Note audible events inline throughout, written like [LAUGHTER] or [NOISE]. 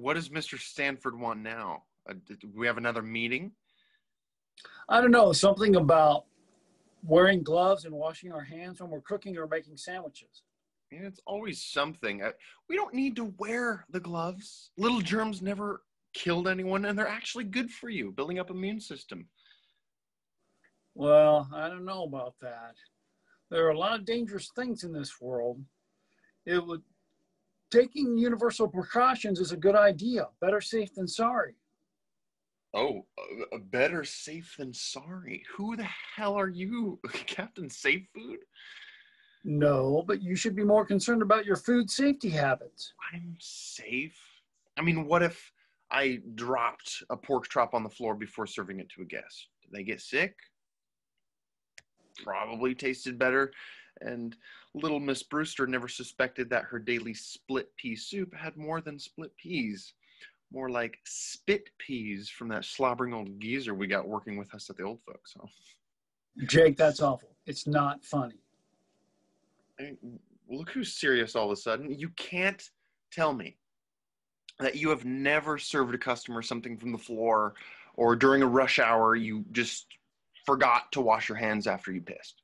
what does Mr. Stanford want now? Uh, do we have another meeting? I don't know, something about wearing gloves and washing our hands when we're cooking or making sandwiches. Mean, it's always something. Uh, We don't need to wear the gloves. Little germs never killed anyone, and they're actually good for you, building up immune system. Well, I don't know about that. There are a lot of dangerous things in this world. It would taking universal precautions is a good idea. Better safe than sorry. Oh, uh, better safe than sorry. Who the hell are you, [LAUGHS] Captain Safe Food? No, but you should be more concerned about your food safety habits. I'm safe. I mean, what if I dropped a pork chop on the floor before serving it to a guest? Did they get sick? Probably tasted better. And little Miss Brewster never suspected that her daily split pea soup had more than split peas. More like spit peas from that slobbering old geezer we got working with us at the old folks. home. Jake, that's awful. It's not funny. I mean, look who's serious all of a sudden. You can't tell me that you have never served a customer something from the floor or during a rush hour you just forgot to wash your hands after you pissed.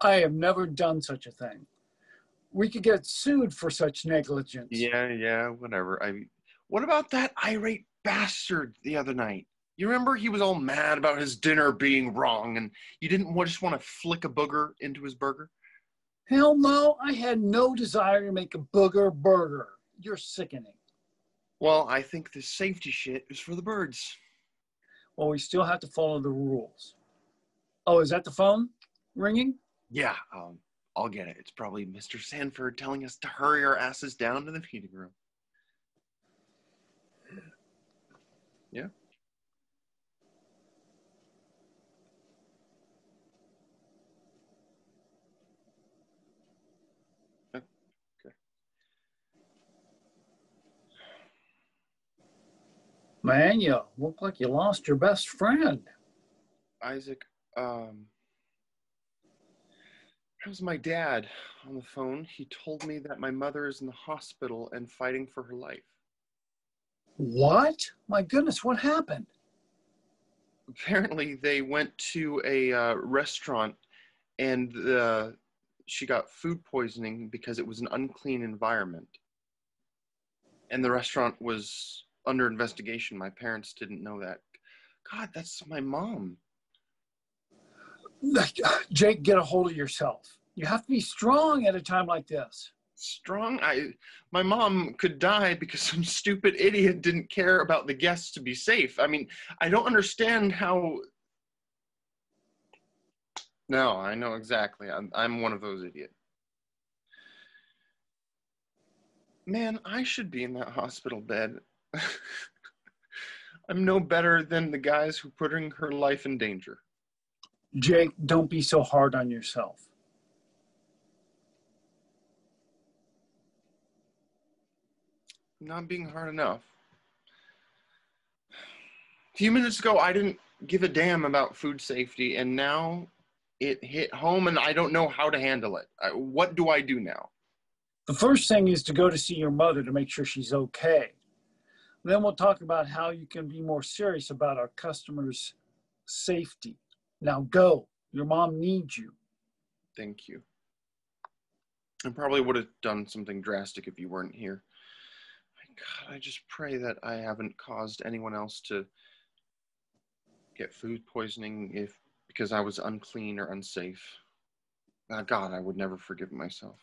I have never done such a thing. We could get sued for such negligence. Yeah, yeah, whatever. I what about that irate bastard the other night? You remember he was all mad about his dinner being wrong and you didn't just want to flick a booger into his burger? Hell no, I had no desire to make a booger burger. You're sickening. Well, I think this safety shit is for the birds. Well, we still have to follow the rules. Oh, is that the phone ringing? Yeah, um, I'll get it. It's probably Mr. Sanford telling us to hurry our asses down to the meeting room. Yeah. Oh, Okay. Man, you look like you lost your best friend. Isaac, um, how's my dad on the phone? He told me that my mother is in the hospital and fighting for her life. What? My goodness, what happened? apparently they went to a uh, restaurant and uh, she got food poisoning because it was an unclean environment and the restaurant was under investigation my parents didn't know that god that's my mom [SIGHS] Jake, get a hold of yourself. You have to be strong at a time like this. strong? I my mom could die because [LAUGHS] some stupid idiot didn't care about the guests to be safe. I mean i don't understand how no i know exactly. I'm, I'm one of those idiots man i should be in that hospital bed. [LAUGHS] I'm no better than the guys who putting her life in danger Jake, don't be so hard on yourself. not being hard enough. A few minutes ago, I didn't give a damn about food safety, and now it hit home, and I don't know how to handle it. I, what do I do now? The first thing is to go to see your mother to make sure she's okay. Then we'll talk about how you can be more serious about our customers' safety. Now go. Your mom needs you. Thank you. I probably would have done something drastic if you weren't here. My God, I just pray that I haven't caused anyone else to get food poisoning if because I was unclean or unsafe. God, I would never forgive myself.